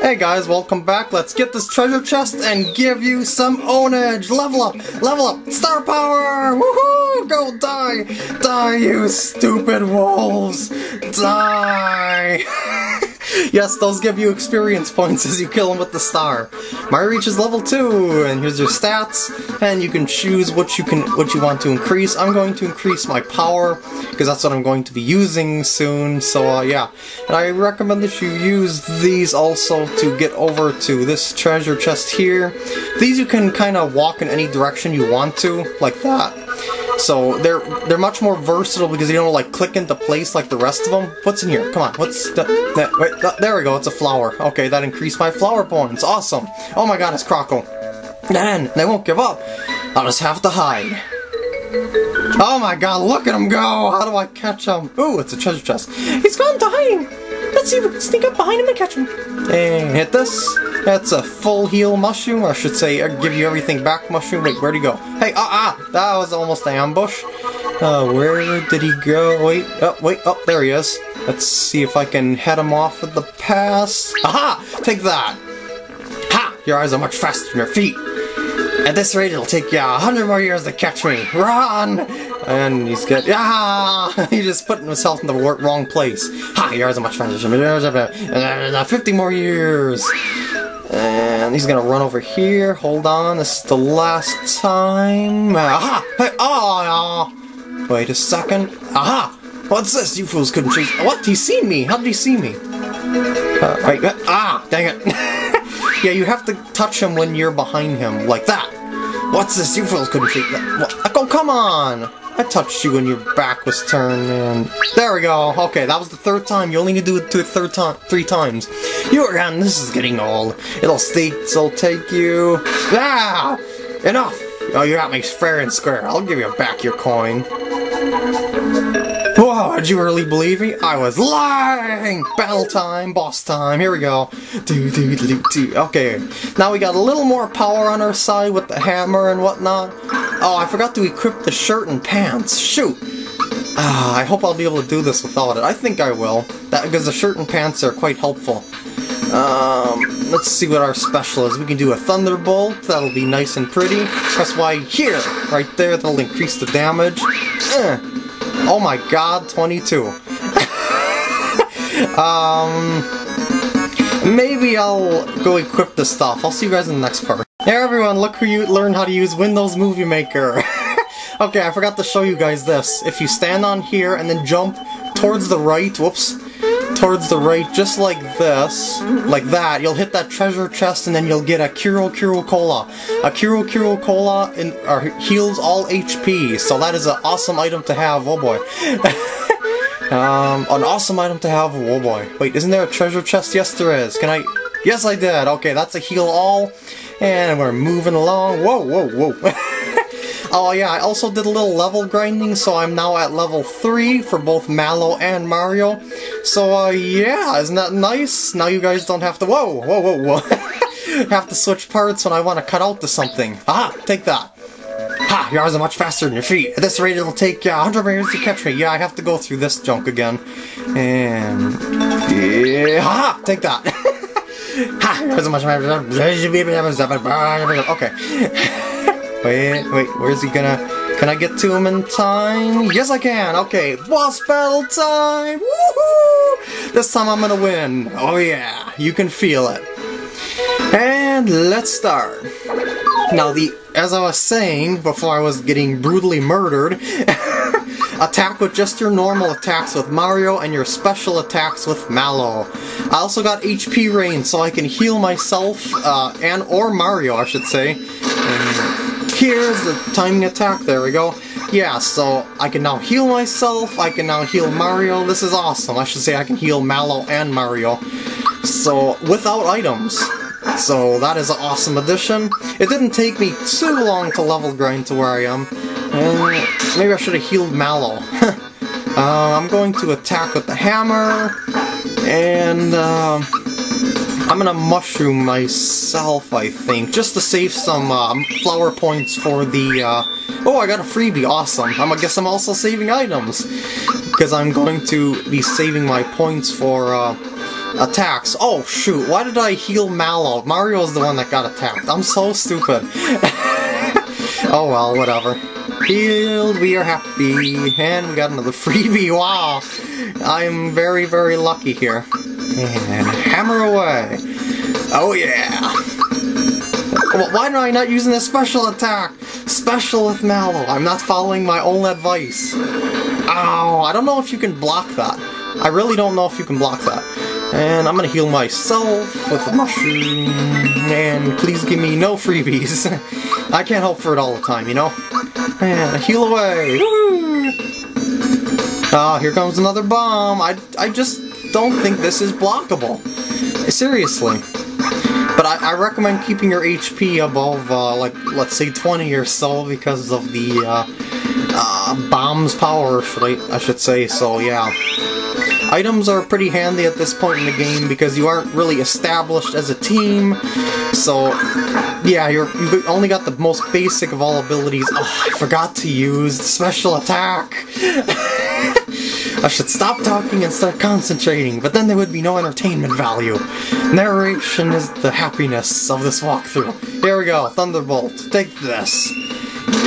Hey guys, welcome back. Let's get this treasure chest and give you some ownage. Level up, level up, star power! Woohoo! Go die! Die, you stupid wolves! Die! yes, those give you experience points as you kill them with the star. My reach is level 2, and here's your stats, and you can choose what you can what you want to increase. I'm going to increase my power, because that's what I'm going to be using soon, so uh, yeah. And I recommend that you use these also to get over to this treasure chest here. These you can kind of walk in any direction you want to, like that. So they're they're much more versatile because you don't like click into place like the rest of them. What's in here? Come on, what's the, that? Wait, th there we go. It's a flower. Okay, that increased my flower points. Awesome. Oh my God, it's Croco. Man, they won't give up. I'll just have to hide. Oh my God, look at him go! How do I catch him? Ooh, it's a treasure chest. He's gone hiding. Let's see if we can sneak up behind him and catch him. And hit this. That's a full heal mushroom, I should say, uh, give you everything back mushroom. Wait, where'd he go? Hey, ah, ah! That was almost an ambush. Uh, where did he go? Wait, oh, wait, oh, there he is. Let's see if I can head him off with the pass. Aha! Take that! Ha! Your eyes are much faster than your feet. At this rate, it'll take you a hundred more years to catch me. Run! And he's. Yeah, he just put himself in the wrong place. Ha! Your eyes are much faster. than 50 more years. And he's gonna run over here. Hold on, this is the last time. Aha! Hey, oh, Wait a second. Aha! What's this? You fools couldn't chase. What? He seen me? How did he see me? Uh, wait, uh, ah! Dang it! yeah, you have to touch him when you're behind him, like that. What's this? You fools couldn't chase. What? Oh, come on! I touched you when your back was turned, and there we go. Okay, that was the third time. You only need to do it to a third time, three times. Again. This is getting old. It'll stay. It'll take you. Ah! Enough. Oh, you got me fair and square. I'll give you back your coin. Did you really believe me? I was lying! Battle time, boss time, here we go. Do, do, do, do. Okay, now we got a little more power on our side with the hammer and whatnot. Oh, I forgot to equip the shirt and pants. Shoot! Ah, I hope I'll be able to do this without it. I think I will, that because the shirt and pants are quite helpful. Um, let's see what our special is. We can do a Thunderbolt, that'll be nice and pretty. Press Y here, right there, that'll increase the damage. Eh. Oh my god, 22. um, maybe I'll go equip this stuff. I'll see you guys in the next part. Hey everyone, look who you learned how to use Windows Movie Maker. okay, I forgot to show you guys this. If you stand on here and then jump towards the right, whoops, towards the right, just like this, like that, you'll hit that treasure chest and then you'll get a Kerokero Cola. A Kerokero Cola in, or heals all HP, so that is an awesome item to have, oh boy. um, an awesome item to have, oh boy. Wait, isn't there a treasure chest? Yes there is. Can I... Yes I did, okay, that's a heal all, and we're moving along. Whoa, whoa, whoa. Oh yeah, I also did a little level grinding, so I'm now at level 3 for both Mallow and Mario. So uh, yeah, isn't that nice? Now you guys don't have to- whoa, whoa, whoa, whoa. have to switch parts when I want to cut out to something. Aha, take that. Ha! Your arms are much faster than your feet. At this rate, it'll take uh, 100 minutes to catch me. Yeah, I have to go through this junk again. And... Yeah, ha! Take that. ha! Your arms are much faster. Okay. Wait, wait, where's he gonna... Can I get to him in time? Yes, I can! Okay, boss battle time! Woohoo! This time I'm gonna win. Oh yeah, you can feel it. And let's start. Now, the as I was saying before I was getting brutally murdered, attack with just your normal attacks with Mario and your special attacks with Mallow. I also got HP Rain so I can heal myself, uh, and or Mario, I should say. Here's the timing attack, there we go. Yeah, so I can now heal myself, I can now heal Mario, this is awesome. I should say I can heal Mallow and Mario. So, without items. So that is an awesome addition. It didn't take me too long to level grind to where I am. And maybe I should have healed Mallow. uh, I'm going to attack with the hammer, and uh, I'm gonna mushroom myself, I think, just to save some uh, flower points for the, uh... Oh, I got a freebie, awesome. I'm, I guess I'm also saving items, because I'm going to be saving my points for, uh, attacks. Oh shoot, why did I heal Mallow? Mario's the one that got attacked. I'm so stupid. oh well, whatever. Healed, we are happy. And we got another freebie, wow. I'm very, very lucky here. And hammer away. Oh yeah. Why am I not using the special attack? Special with Mallow. I'm not following my own advice. Ow, I don't know if you can block that. I really don't know if you can block that. And I'm gonna heal myself with a mushroom. And please give me no freebies. I can't hope for it all the time, you know? And heal away. Ah, oh, here comes another bomb. I, I just don't think this is blockable. Seriously. But I, I recommend keeping your HP above, uh, like, let's say 20 or so because of the uh, uh, bomb's power, I, should say. So, yeah. Items are pretty handy at this point in the game because you aren't really established as a team. So, yeah, you're, you've only got the most basic of all abilities. Oh, I forgot to use special attack! I should stop talking and start concentrating, but then there would be no entertainment value. Narration is the happiness of this walkthrough. Here we go, Thunderbolt, take this.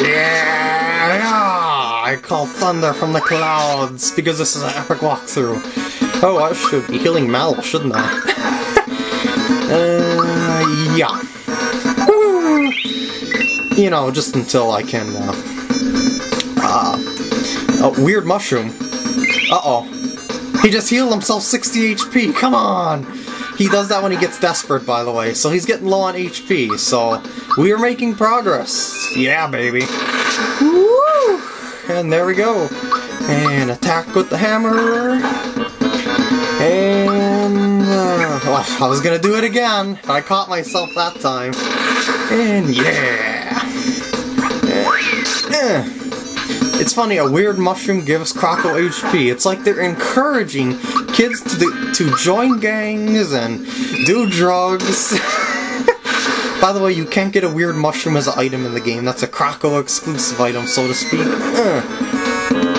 Yeah! I call thunder from the clouds because this is an epic walkthrough. Oh, I should be healing Mallow, shouldn't I? uh, yeah. You know, just until I can, uh, uh, a weird mushroom. Uh-oh. He just healed himself 60 HP, come on! He does that when he gets desperate, by the way, so he's getting low on HP, so we are making progress. Yeah, baby. Woo! And there we go. And attack with the hammer. And, uh, I was gonna do it again, but I caught myself that time. And yeah! yeah. It's funny, a weird mushroom gives Croco HP. It's like they're encouraging kids to, do, to join gangs and do drugs. By the way, you can't get a weird mushroom as an item in the game. That's a Croco exclusive item, so to speak. Uh.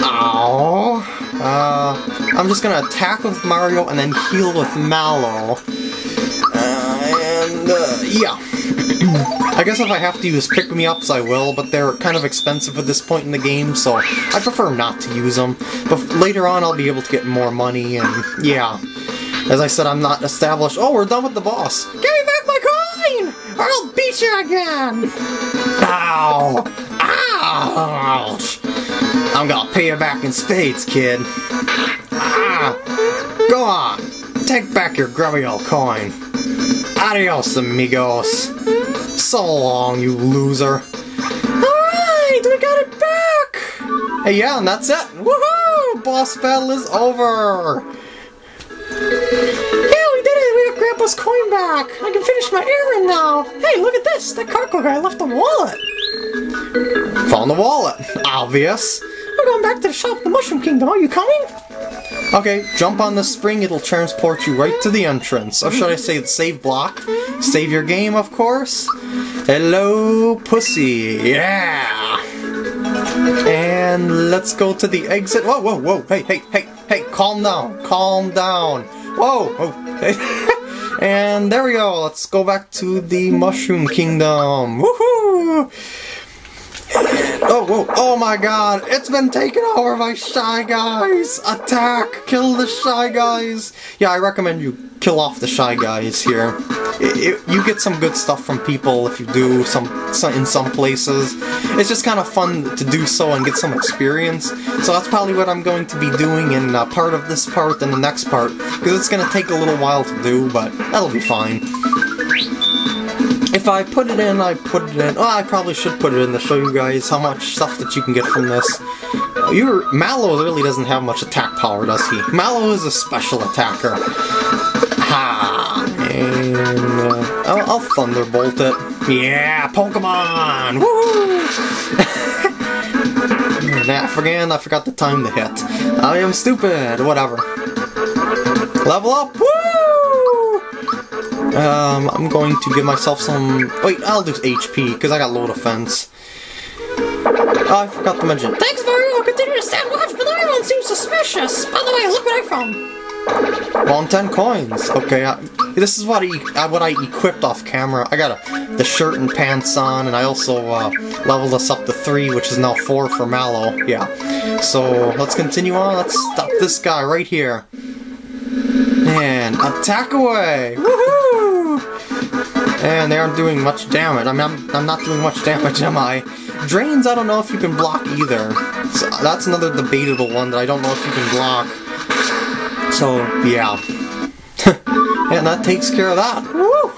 Ow. Uh, I'm just gonna attack with Mario and then heal with Mallow. Uh, and, uh, yeah. I guess if I have to use pick-me-ups, I will, but they're kind of expensive at this point in the game, so I prefer not to use them. But later on, I'll be able to get more money, and yeah. As I said, I'm not established. Oh, we're done with the boss. Give me back my coin, or I'll beat you again. Ow! Ouch! I'm gonna pay you back in spades, kid. Ah! Go on! Take back your grubby old coin. Adios, amigos. So long, you loser. Alright, we got it back! Hey, yeah, and that's it. Woohoo! Boss battle is over! Yeah, we did it! We got Grandpa's coin back! I can finish my errand now! Hey, look at this! That Croco guy left a wallet! Found the wallet. Obvious. We're going back to the shop, the Mushroom Kingdom. Are you coming? Okay, jump on the spring, it'll transport you right to the entrance. Or should I say the save block? Save your game, of course. Hello, pussy. Yeah! And let's go to the exit. Whoa, whoa, whoa. Hey, hey, hey, hey, calm down. Calm down. Whoa, oh, hey. and there we go. Let's go back to the Mushroom Kingdom. Woohoo! Oh, whoa, oh my god, it's been taken over by Shy Guys! Attack! Kill the Shy Guys! Yeah, I recommend you kill off the Shy Guys here. It, it, you get some good stuff from people if you do some, some in some places. It's just kind of fun to do so and get some experience. So that's probably what I'm going to be doing in uh, part of this part and the next part, because it's going to take a little while to do, but that'll be fine. If I put it in, I put it in. Well, I probably should put it in to show you guys how much stuff that you can get from this. Your Mallow really doesn't have much attack power, does he? Mallow is a special attacker. Ha! And uh, I'll, I'll, thunderbolt it. Yeah, Pokemon! Woo! nah, again, I forgot the time to hit. I am stupid. Whatever. Level up. Woo! Um, I'm going to give myself some... Wait, I'll do HP, because I got low defense. Oh, I forgot to mention. Thanks, Mario! I'll continue to stand watch, but everyone seems suspicious! By the way, look what I found! Well, I'm 10 coins. Okay, I, this is what I, uh, what I equipped off camera. I got a, the shirt and pants on, and I also uh, leveled us up to 3, which is now 4 for Mallow. Yeah. So, let's continue on. Let's stop this guy right here. And attack away! Woohoo! And they aren't doing much damage. I mean, I'm, I'm not doing much damage, am I? Drains, I don't know if you can block either. So that's another debatable one that I don't know if you can block. So, yeah. and that takes care of that. Woo!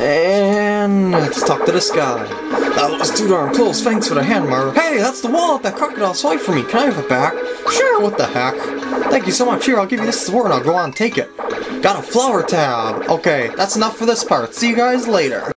And let's talk to this guy. That was too darn close. Thanks for the hand, Marv. Hey, that's the wallet that Crocodile swiped for me. Can I have it back? Sure, what the heck. Thank you so much. Here, I'll give you this sword and I'll go on and take it. Got a flower tab. Okay, that's enough for this part. See you guys later.